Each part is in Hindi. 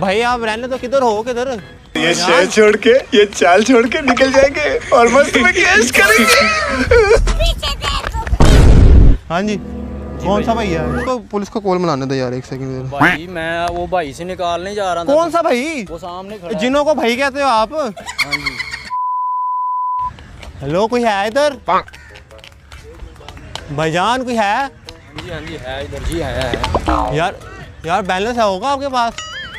भाई आप रहने तो किधर हो किधर? ये शहर छोड़ के ये चाल छोड़ के निकल जाएँगे और मस्त में कैश करेंगे। हाँ जी। कौन सा भैया है? इसको पुलिस को कॉल मिलाने दो यार एक सेकंड भाई मैं वो भाई से निकालने जा रहा था। कौन सा भाई? वो सामने खड़ा है। जिन्हों को भाई कहते हो आप? हाँ जी। हेलो कोई है इधर? भाईजान कोई है? हाँ जी हाँ जी है इधर जी है, है। यार यार बैलेंस है होगा आपके पास?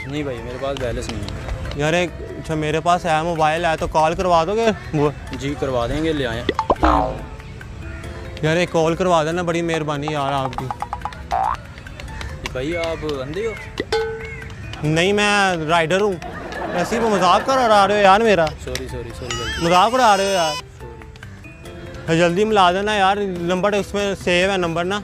नहीं भाई मेरे पास बैलेंस नहीं है। यार एक अच्छा मेरे पास है मोबाइल है तो कॉल करवा दोगे? वो जी करवा देंगे ले आए। यार एक कॉल करवा देना बड़ी मेहरबानी यार आपकी। भाई आप अंधे हो? नहीं मैं राइडर हूँ। ऐसे ही वो मज़ाक कर रहे हो यार मेरा। सॉरी सॉरी सॉरी मज़ाक उड़ा रहे हो यार। सॉरी जल्दी मिला देना यार नंबर उसमें सेव है नंबर ना।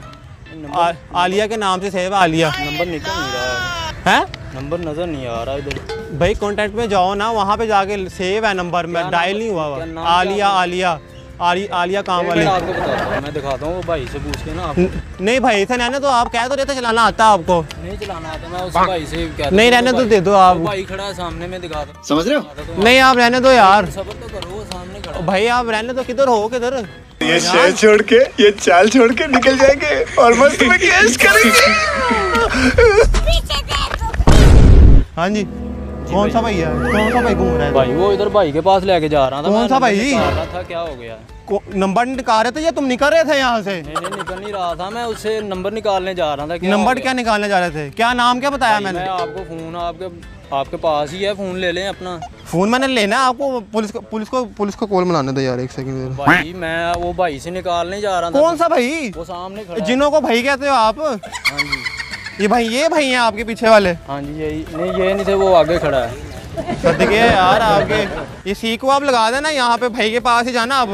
आ, आलिया के नाम से सेव है आलिया। नंबर निकल नहीं रहा। है? नंबर नज़र नहीं आ रहा इधर। भाई कॉन्टैक्ट में जाओ ना वहाँ पे जाके सेव है नंबर मैं। डायल नहीं हुआ हुआ। आलिया आलिया। आली आलिया काम वाली। आपको बताता हूँ मैं दिखाता हूँ भाई से पूछ के ना आप। न- नहीं भाई से रहने तो आप कह तो रहते चलाना आता है आपको। नहीं चलाना आता मैं उस भाई से कहता नहीं रहने तो दे दो आप। भाई खड़ा है सामने में दिखाता हूँ। समझ रहे हो? नहीं आप रहने दो यार। सबर तो करो सामने खड़ा भाई आप रहने तो किधर हो किधर? ये शहर छोड़ के ये चाल छोड़ के निकल जाएँगे और मस्त में करेंगे। हाँ जी कौन सा भैया है कौन सा भाई घूम रहा है भाई वो इधर भाई के पास लेके जा रहा था कौन सा भाई? था क्या हो गया नंबर निकाल रहे थे या तुम निकल रहे थे यहाँ से नहीं नहीं निकल नहीं रहा था मैं उससे नंबर निकालने जा रहा था क्या नंबर? क्या निकालने जा रहे थे क्या नाम क्या बताया मैंने मैं आपको फ़ोन आपके आपके पास ही है फ़ोन ले लें अपना फ़ोन मैंने लेना है आपको पुलिस को पुलिस को पुलिस को कॉल मिलाने दो यार एक सेकंड भाई मैं वो भाई से निकालने जा रहा था कौन सा भाई वो सामने जिन्हों को भाई कहते हो आप हाँ जी ये भाई ये भाई हैं आपके पीछे वाले? हाँ जी यही नहीं ये नहीं थे वो आगे खड़ा है। सदके यार आगे ये सीख को आप लगा देना यहाँ पे भाई के पास ही जाना आप।